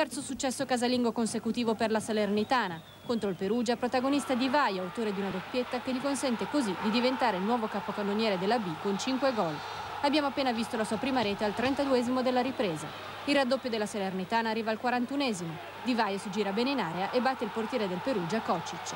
Terzo successo casalingo consecutivo per la Salernitana. Contro il Perugia, protagonista Di Vai, autore di una doppietta che gli consente così di diventare il nuovo capocannoniere della B con 5 gol. Abbiamo appena visto la sua prima rete al 32esimo della ripresa. Il raddoppio della Salernitana arriva al 41esimo. Di Vaio si gira bene in area e batte il portiere del Perugia, Kocic.